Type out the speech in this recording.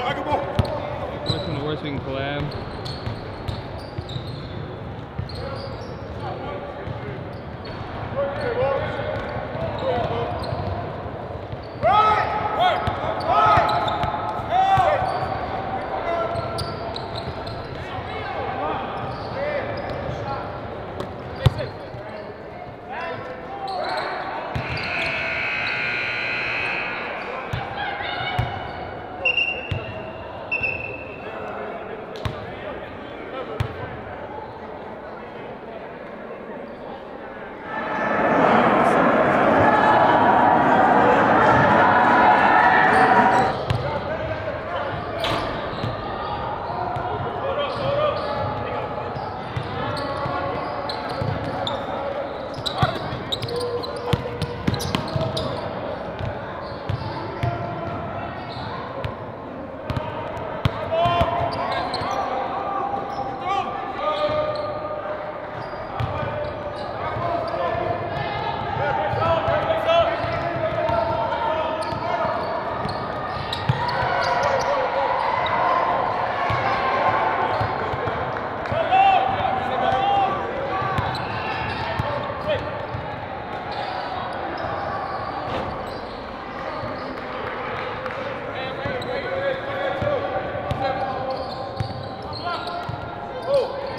the Worst we can collab. Oh.